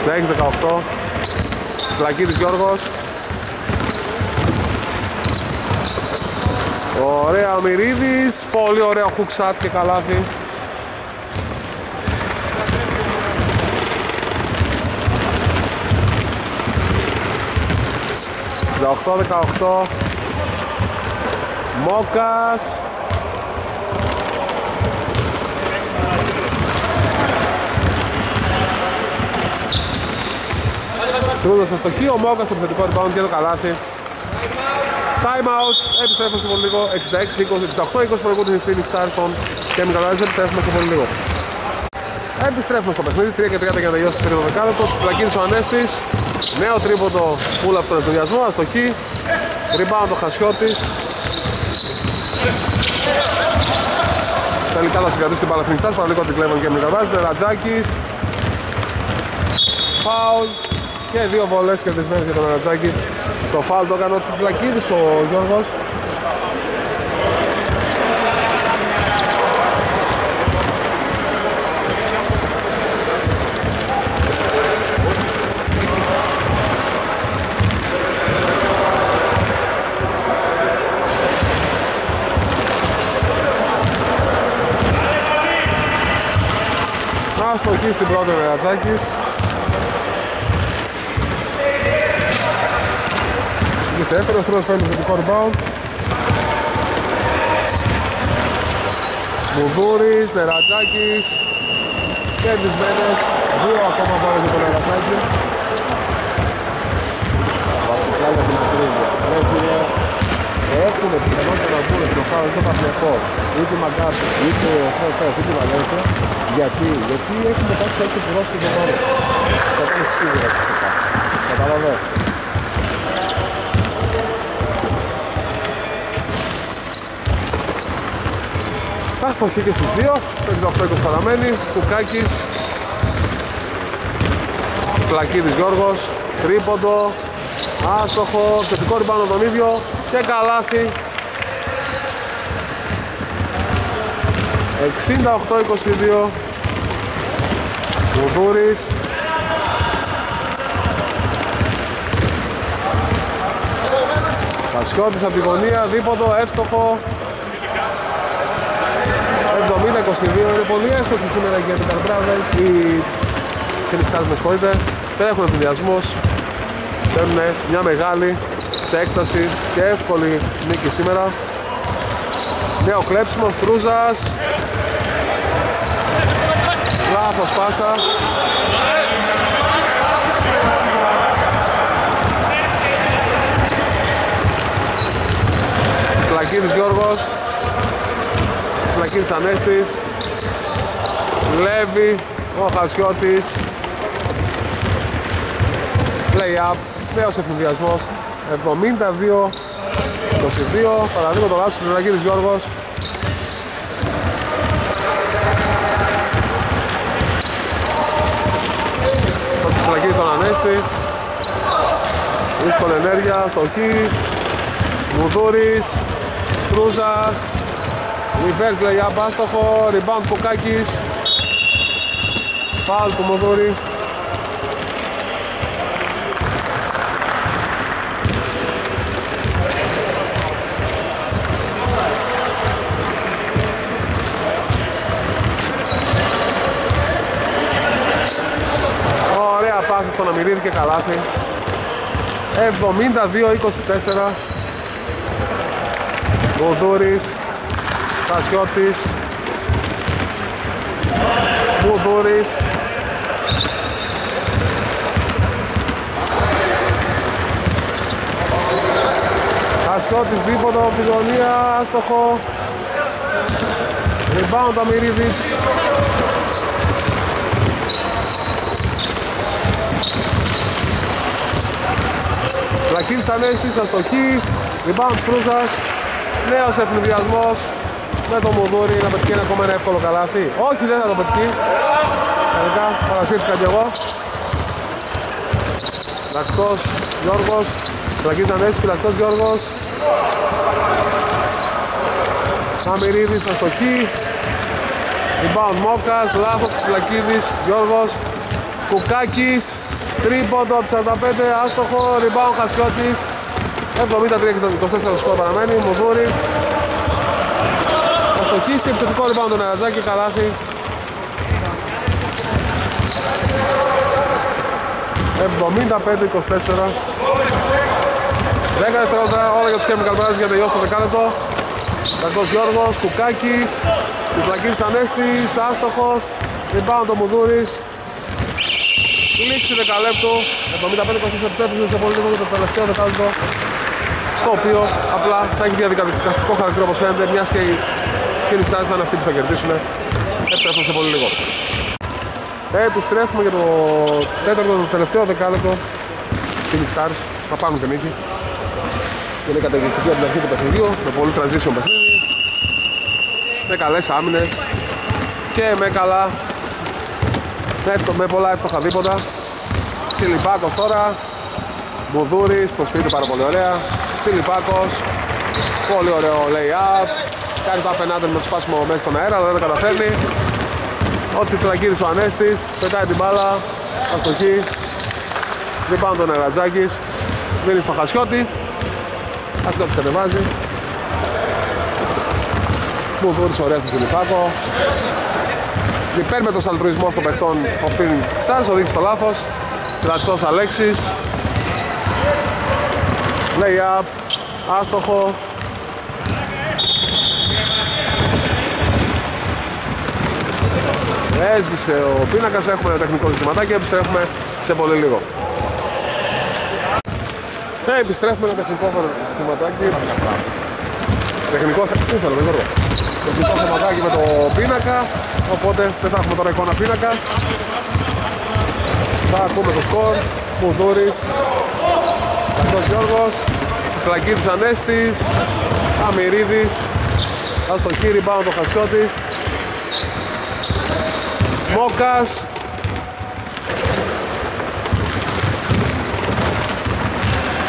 Στα 6-18 Πλακίδης Γιώργος. Ωραία ο Μυρίδης Πολύ ωραίο χουξάτ και καλάθι. Στα 8-18 Μόκας Στρούδος στο στοχείο, ο Μόκας στο επιθετικό rebound και το καλάθι. Time out, επιστρέφουμε σε πολύ λίγο. 66-68-20 προηγούνται οι Phoenix Stars των Chemical Rise, επιστρέφουμε σε πολύ λίγο. Επιστρέφουμε στο παιχνίδι, 3 και 30 για να τελειώσει το τρίτο δεκάλεπτο. Της ο Ανέστης, νέο τρίποντο πουλ από τον ενθουσιασμό, αστοχή. Rebound ο Χασιώτης. Τελικά θα συγκρατήσει την Phoenix Stars, παραλίγο την κλέβουν και Chemical Rise. Ρατζάκης. Φάουλ και δύο βολές κερδισμένες για τον Αρατζάκη το φάλ το έκανε ο Τσιτλακίδης ο Γιώργος Αστοχή στην πρώτη ο Ρατζάκης Είστε δεύτερος, τρίτος παίρνει θετικό rebound. Μουδούρης, Νερατζάκης, κερδισμένος, δύο ακόμα πάνε για τον Νερατζάκη. Βασικά για την στρίδια. Ρε φίλε, έχουν πιθανότητα να βγουν στην οχάρα στο Παθλιακό, είτε Μαγκάρτη, είτε ο Φρέσας, είτε Βαλένθια. Γιατί, γιατί έχουμε κάτι που έχει πυρώσει και το πάρει. Θα είναι σίγουρα ότι θα πάει. Καταλαβαίνετε. Άστοχη και στις δύο, 68-20 παραμένει, Κουκάκης, Πλακίδης Γιώργος, τρίποντο, άστοχο, θετικό ριμπάνω τον ίδιο και καλάθι. 68-22, Κουδούρης, Πασιώτης από τη γωνία, δίποτο, εύστοχο, 70-22 είναι πολύ εύστοχη σήμερα για την Καρμπράδες οι Phoenix Stars με συγχωρείτε. Δεν έχουν ενθουσιασμούς θέλουν μια μεγάλη σε έκταση και εύκολη νίκη σήμερα. Νέο κλέψιμο Στρούζας. Λάθος πάσα. Πλακίδης Γιώργος. Πλακίνης Ανέστης. Λέβη ο Χασιώτης. Play up νέος ευνηδιασμός 72 22 παραδείγμα το λάθος Πλακίνης Γιώργος. Στο Πλακίνη τον Ανέστη. Δύσκολη ενέργεια στο χ Μουδούρης Στρούζας. Reverse λέει απάστοχο, rebound Πουκάκης Φάουλ του Μοδούρη Ωραία πάση στον Αμυρίδη και καλάθι 72-24 Μοδούρης Κασιώτης Μουδούρης Κασιώτης δίποτο από τη γωνία, άστοχο. Rebound Αμυρίδης Λακίνης Ανέστης, αστοχή, rebound Φρούζας, νέος ευνηδιασμός με το Μουδούρι να πετυχαίνει ακόμα ένα εύκολο καλάθι. Όχι, δεν θα το πετυχεί. Τελικά, παρασύρθηκα κι εγώ. Φυλακτός Γιώργος, Λακίνης Ανέστης, φυλακτός Γιώργος. Αμυρίδης, αστοχή. Rebound Μόκας, λάθος, Φυλακίδης, Γιώργος. Κουκάκης, τρίποντο από 45, άστοχο, rebound Χασιώτης. 73-24 σκορ παραμένει, Μουδούρης Θα στοχίσει, επιθετικό rebound τον Νερατζάκη, καλάθι. 75-24 10 δευτερόλεπτα όλα για τους Chemical Brothers για τελειώσει το δεκάλεπτο. Κακός Γιώργος, Κουκάκης Συμπλακίνης Ανέστης, άστοχος. Rebound ο Μουδούρης Λήξη δεκαλέπτου 75-24 επιστρέφει σε πολύ λίγο το τελευταίο δεκάλεπτο στο οποίο απλά θα έχει διαδικαστικό χαρακτήρα όπως φαίνεται μιας και οι Phoenix Stars θα είναι αυτοί που θα κερδίσουν. Επιστρέφουν σε πολύ λίγο. Επιστρέφουμε για το τέταρτο το τελευταίο δεκάλεπτο. Phoenix Stars θα πάρουν και νίκη. Είναι καταιγιστική από την αρχή του παιχνιδιού με πολύ transition παιχνίδι. Με καλές άμυνες και με καλά με πολλά εύστοχα δίποτα. Τσιλιπάκος τώρα. Μπουδούρης προσποιείται πάρα πολύ ωραία. Τσιλιπάκος. Πολύ ωραίο lay-up. Κάνει το απενάντε με το σπάσιμο μέσα στον αέρα αλλά δεν το καταφέρνει. Ο Τσιτλακίδης ο Ανέστης Πετάει την μπάλα Αστοχή. Δεν πάνω τον Ερατζάκης Δίνει στο Χασιώτη. Χασιώτης κατεβάζει. Μπουδούρης ωραία στο Τσιλιπάκο υπέρμετος αλτρουισμός των παιχτών ο Φίλιν Stars οδήγησε στο λάθος κρατικός Αλέξης lay up άστοχο Έσβησε ο πίνακας, έχουμε ένα τεχνικό ζητηματάκι και επιστρέφουμε σε πολύ λίγο. Ναι, επιστρέφουμε ένα τεχνικό ζητηματάκι. Τεχνικό, τι θέλω, Γιώργο. Τεχνικό θεματάκι με το πίνακα, οπότε δεν θα έχουμε τώρα εικόνα πίνακα. Θα ακούμε το σκορ, Μουδούρης, Καρτός Γιώργος, Πλαγκίδης Ανέστης, Αμυρίδης, Αστοχή, πάνω το Χασιώτης, Μόκας,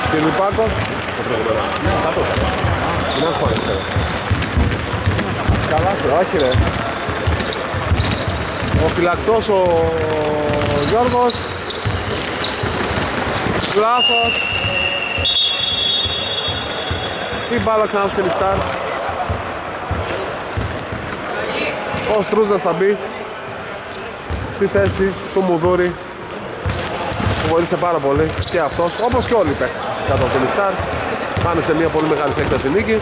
Σιλιπάκος, δεν χώρεσε. Καλά, όχι ρε. Ο φυλακτός ο Γιώργος. Λάθος. Η μπάλα ξανά στο Phoenix Stars. Ο Στρούζας θα μπει στη θέση του Μουδούρη που βοήθησε πάρα πολύ και αυτός όπως και όλοι οι παίκτες φυσικά των Phoenix Stars πάνε σε μια πολύ μεγάλη έκταση νίκη.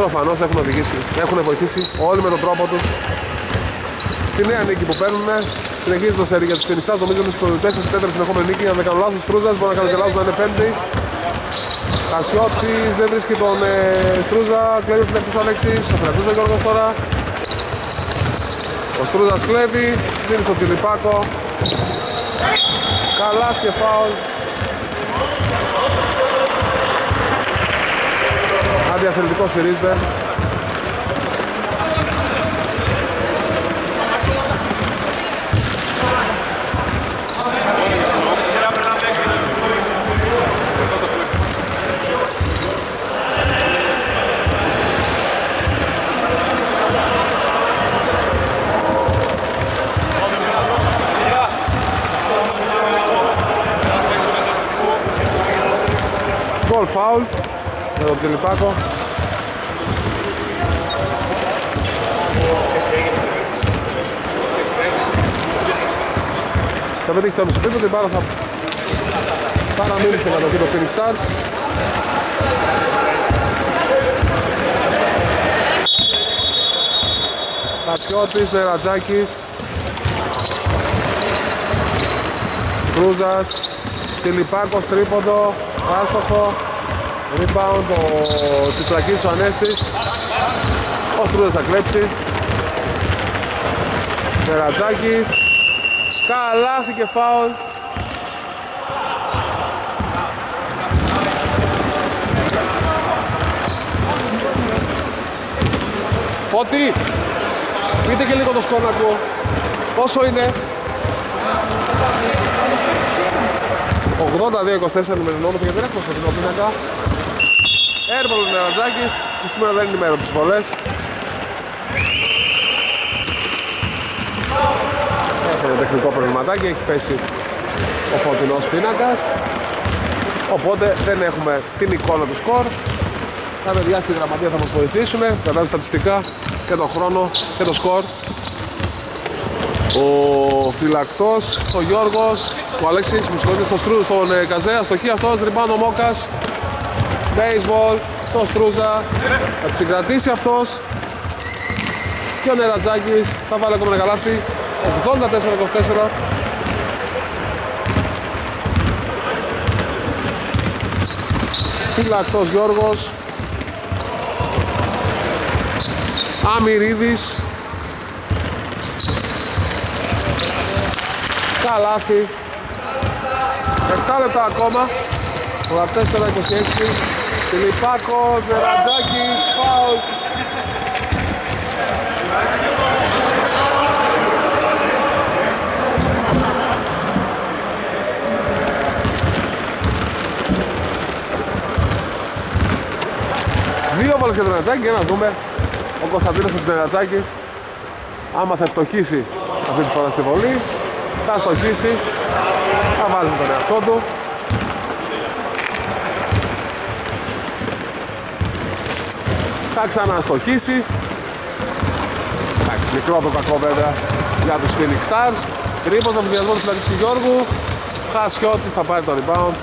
Προφανώς έχουν, οδηγήσει, έχουν βοηθήσει όλοι με τον τρόπο τους. Στη νέα νίκη που παίρνουν συνεχίζει το σερί για τους Phoenix Stars νομίζω είναι στο 4-4 συνεχόμενη νίκη αν δεν κάνω λάθος Στρούζας μπορεί να κάνω και λάθος να είναι πέμπτη. Κασιώτης δεν βρίσκει τον ε, Στρούζα κλέβει ο φυλακτής Αλέξης. Ο φυλακτής ο Γιώργος τώρα. Ο Στρούζας κλέβει δίνει στο Τσιλιπάκο καλά και φάουλ Αντιαθλητικό στηρίζεται. Γκολ φάουλ με τον Τζελιπάκο Θα πετύχει το μισοπίπο και πάρα θα παραμείνει στην κατοχή το Phoenix Stars. Κατσιώτης, Νερατζάκης Σκρούζας Τσιλιπάκος, τρίποντο, άστοχο Rebound ο Τσιτρακής ο Ανέστης. Ο Στρούδας θα κλέψει. Μερατζάκης. Καλάθι και φάουλ. Φώτη, πείτε και λίγο το σκορ να. Πόσο είναι; 82-24 ενημερινόμαστε γιατί δεν έχουμε φωτεινό πίνακα. Έρπολο Νερατζάκης και σήμερα δεν είναι η μέρα της βολές. Έχει ένα τεχνικό προβληματάκι, έχει πέσει ο φωτεινός πίνακας. Οπότε δεν έχουμε την εικόνα του σκορ. Τα παιδιά στη γραμματεία θα μας βοηθήσουν, περνάνε στατιστικά και τον χρόνο και το σκορ. Ο φυλακτός, ο Γιώργος, ο Αλέξης, με συγχωρείτε στο Στρού, στον ε, Καζέα, στο χει αυτός, ριμπάνω ο Μόκας, baseball, στο Στρούζα, θα τη συγκρατήσει αυτός. Και ο Νερατζάκης θα βάλει ακόμα ένα καλάθι, 84-24. Φυλακτός Γιώργος. Αμυρίδης Καλάθι 7 λεπτά ακόμα. 84-26 Τσιλιπάκος, Νερατζάκης, φάουλ. Δύο βάλες για τον Νερατζάκη και να δούμε. Ο Κωνσταντίνος ο Τζενατσάκης άμα θα ευστοχίσει αυτή τη φορά στη βολή θα στοχίσει θα βάζει με τον εαυτό του. Θα ξαναστοχίσει εντάξει μικρό το κακό βέβαια για τους Phoenix Stars. Τρίπος από διασμό του του Γιώργου. Χασιώτης θα πάρει το rebound.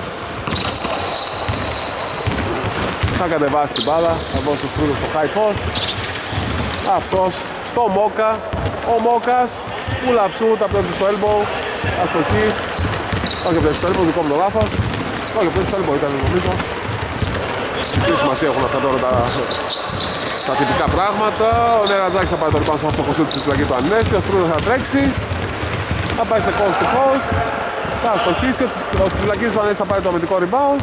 Θα κατεβάσει την μπάλα θα δώσει το στρούδο στο high post. Αυτός στο Μόκα. Ο Μόκας Ουλαψού τα πλέψει στο elbow αστοχή όχι πλέψει στο elbow δικό μου το λάθος. Όχι πλέψει στο elbow ήταν νομίζω. Τι σημασία έχουν αυτά τώρα τα, τα τυπικά πράγματα. Ο Νερατζάκης θα πάει το rebound στο αυτοκοστού του φυλακή του Ανέστη ο Στρούδος θα τρέξει. Θα πάει σε coast to coast. Θα αστοχίσει ο φυλακής του Ανέστη θα πάει το αμυντικό rebound.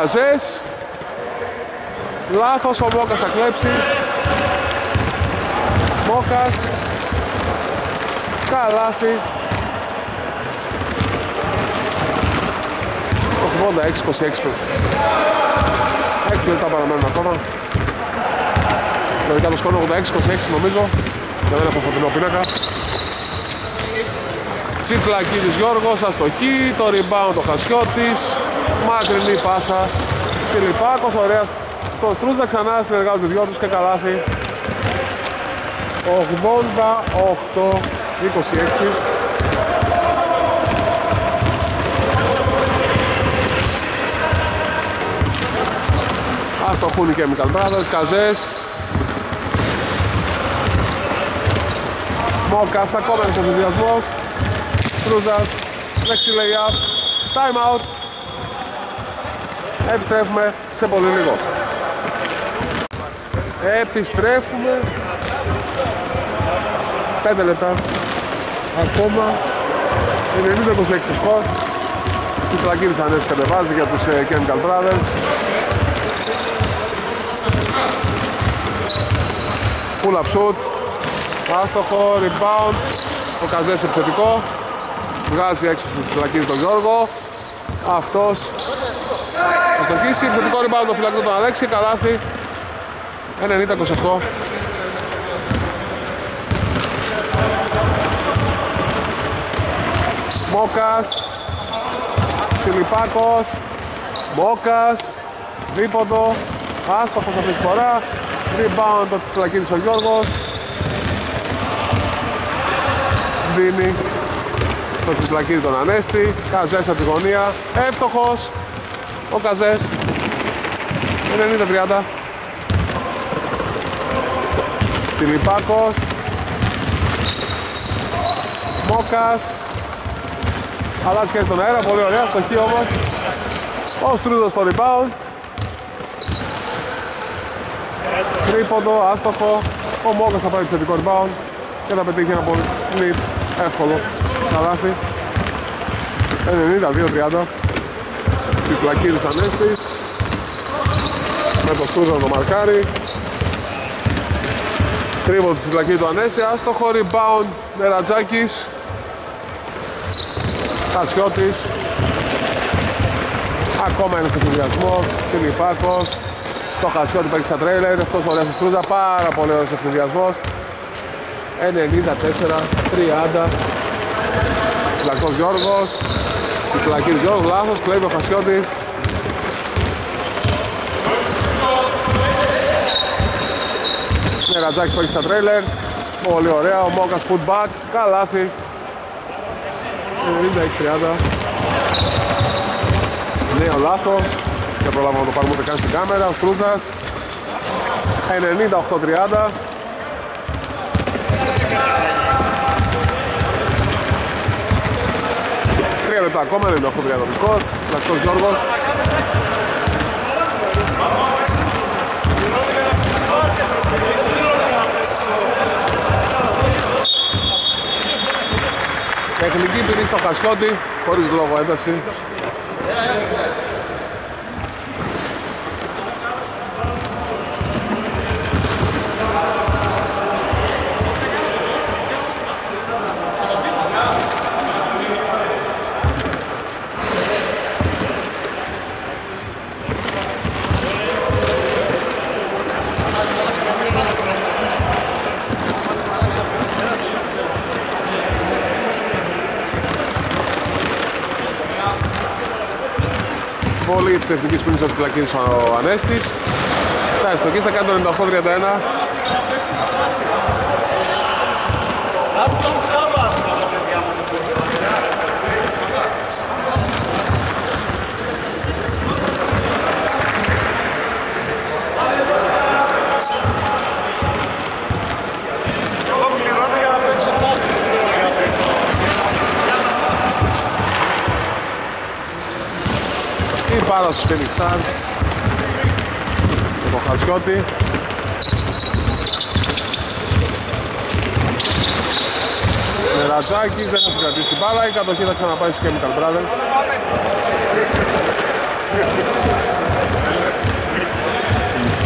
Καζές Λάθος ο Μόκας θα κλέψει. Μόκας. Καλάθι 86-26 6 λεπτά παραμένουν ακόμα. Δηλαδή το σκόνο 86-26 νομίζω. Και δεν έχω φωτεινό πίνακα. Τσιπλακίδης Γιώργος, αστοχή, το rebound ο Χασιώτης. Μακρινή πάσα. Τσιλιπάκος, ωραία στο Στρούζα ξανά συνεργάζονται δυο τους και καλάθι 88-26 Αστοχούν οι Chemical Brothers, Καζές. Μόκας, ακόμα ένας ενθουσιασμός. Στρούζας, δεξι lay-up, time out. Επιστρέφουμε σε πολύ λίγο. Επιστρέφουμε. 5 λεπτά. Ακόμα. 90-26 σκορ. Τσιτρακίδης ανέβης κατεβάζει για τους ε, Chemical Brothers. Pull up shoot. Άστοχο, rebound. Ο Καζές επιθετικό. Βγάζει έξω του Τσιτρακίδη τον Γιώργο. Αυτός θα στοχίσει, επιθετικό rebound το φυλακό τον Αλέξη, καλάθι 90-28 Μόκας Τσιλιπάκος Μόκας Δίποντο. Άστοχος αυτή τη φορά. Rebound το Τσιτλακίδης ο Γιώργος. Δίνει στο Τσιτλακίδη τον Ανέστη. Καζές από τη γωνία. Εύστοχος. Ο Καζές. 90-30 Τσιλιπάκος. Μόκας. Αλλάζει σχέση στον αέρα, πολύ ωραία, στο χ όμως. Ο Στρούδος στο rebound. Τρίποντο, άστοχο. Ο Μόκας θα πάρει επιθετικό rebound Και θα πετύχει ένα πολύ εύκολο. Καλάθι 92-30 Κυκλακίδης Ανέστης. Με το Στούζα το μαρκάρι Τρίβο τη φυλακή του Ανέστη, άστοχο rebound Νερατζάκης. Χασιώτης. Ακόμα ένας εφηδιασμός, Τσιλιπάκος Στο Χασιώτη παίξει στα τρέιλερ, αυτός ωραία στη Στρούζα, πάρα πολύ ωραίος εφηδιασμός 94, 30 Φυλακός Γιώργος. Τσικλακής Γιώργος, λάθος, κλέβει ο Χασιώτης Ναι, Ρατζάκης παίξει στα τρέιλερ. Πολύ ωραία, ο Μόκας put back, καλάθι. 96-30. Νέο λάθος. Δεν προλάβαμε να το πάρουμε ούτε καν στην κάμερα. Ο Στρούζας. 98-30. Τρία λεπτά ακόμα, 98-30 το σκορ. Λακτός Γιώργος. Τεχνική ποινή στο Χασιώτη, χωρίς λόγο ένταση. Της εθνικής ποινής ο Φυλακίδης ο Ανέστης. Θα εστοκίσει, θα κάνει το 98-31. Η πάρα στους Phoenix Stars. Με τον Χασιώτη. Ρατζάκης δεν θα συγκρατήσει την μπάλα, η κατοχή θα ξαναπάει στους Chemical Brothers.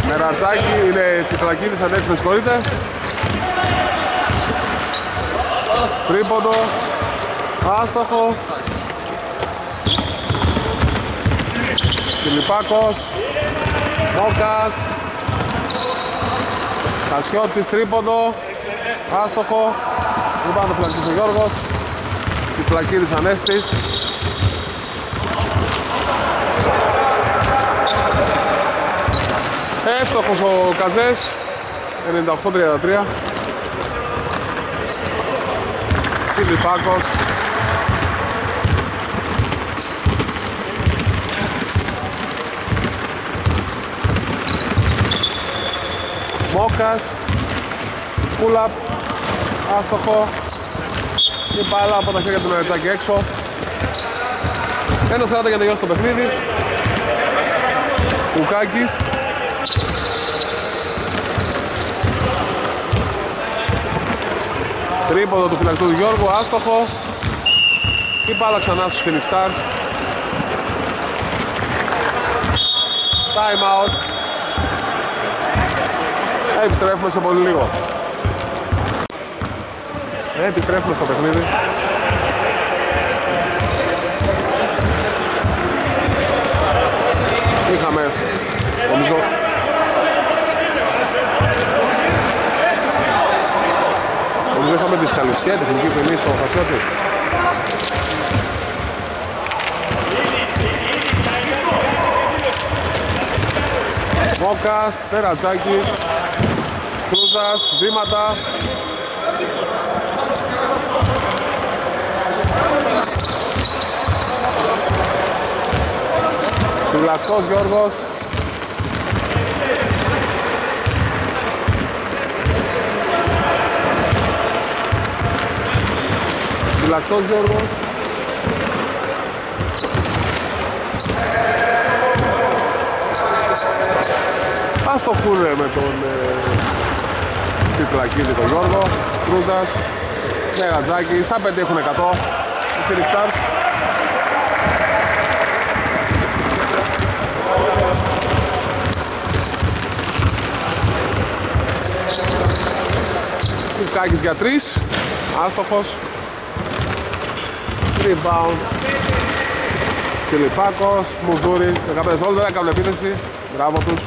Με Ρατζάκη είναι Τσιπρακίδης Ανέση, με συγχωρείτε. Τρίποντο. Άστοχο. Τσιλιπάκος. Μόκας. Χασιώτης τρίποντο. Άστοχο. Λοιπόν το φλακής ο Γιώργος. Τσιπλακίδης Ανέστης. Εύστοχος ο Καζές. 98-33. Τσιλιπάκος. Μόκας Πούλαπ Άστοχο. Η μπάλα από τα χέρια του Νερετζάκη έξω. Ένα 40 για να τελειώσει το παιχνίδι. Κουκάκης. Τρίποδο του φυλακτού του Γιώργου, άστοχο. Η μπάλα ξανάς στους Phoenix Stars. Time out Επιστρέφουμε σε πολύ λίγο. Επιστρέφουμε στο παιχνίδι. Είχαμε, νομίζω, νομίζω είχαμε δυσκαλυφθία τεχνική ποινή στο Χασιώτη. Μόκας, Τερατζάκης, Στρούζας, βήματα. Φυλακτός Γιώργος. Φυλακτός Γιώργος. Ας το χούρε με τον ε, Τιτλακίδη τον Γιώργο Στρούζας Νεγατζάκη Στα 5 έχουν 100 Οι Phoenix Stars. Κουκάκης για τρεις. Άστοχος. Rebound. Τσιλιπάκος, Μουδούρης 15 δευτερόλεπτα, έκανε επίθεση. Μπράβο τους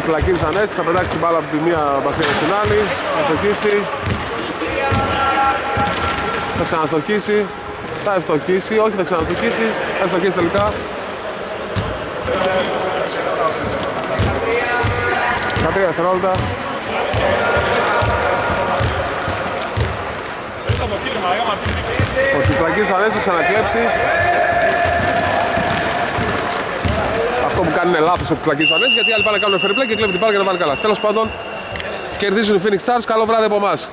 Ξυπλακίδης Ανέστη, θα πετάξει την μπάλα από τη μία μπασκέτα στην άλλη. Θα στοχίσει. Θα ξαναστοχίσει. Θα ευστοχίσει, όχι θα ξαναστοχίσει. Θα ευστοχίσει τελικά. Τα τρία δευτερόλεπτα. Ο Τσιπλακής Ανέστη θα ξανακλέψει Αυτό που κάνει είναι λάθος ο Τσιπλακής Ανέστη γιατί οι άλλοι πάνε να κάνουν fair play και κλέβει την μπάλα για να βάλει καλά. Τέλος πάντων κερδίζουν οι Phoenix Stars, καλό βράδυ από εμάς